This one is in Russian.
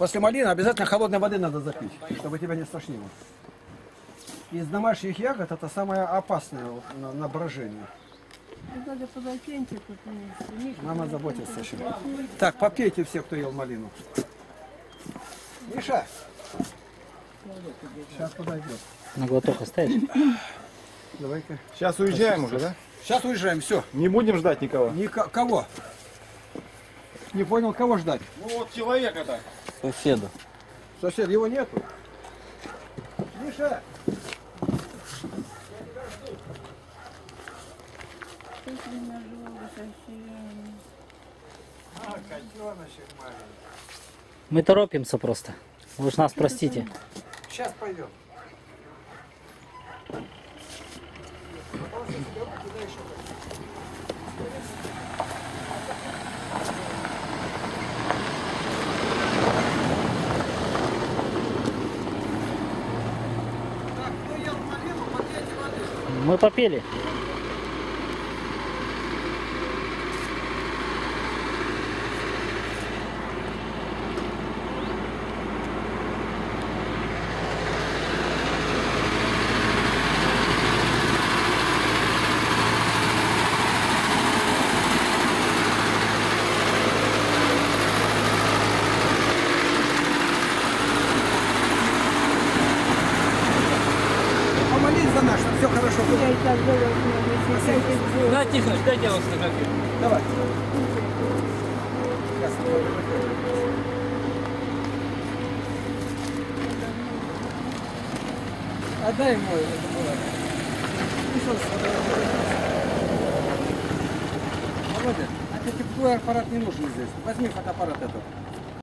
После малины обязательно холодной воды надо запить, чтобы тебя не стошнило. Из домашних ягод это самое опасное вот на, на брожение. Надо полотенце купить. Мама заботится еще. Так, попейте все, кто ел малину. Миша! Сейчас подойдет. На глоток оставишь? Давай-ка. Сейчас уезжаем уже, да? Сейчас уезжаем, все. Не будем ждать никого. Никого. Не понял, кого ждать? Ну вот человека-то. Соседу. Сосед, его нету. Миша! А. Мы торопимся просто. Вы уж нас простите. Сейчас пойдем. Так, кто ел малину, попейте воды. Мы попели. Помолись за нас, чтобы все хорошо. Я и так должна Да, тихо, дайте я вас фотографирую. Давай. Отдай ему это было. С- Володя, а тебе твой аппарат не нужен здесь. Возьми фотоаппарат этот.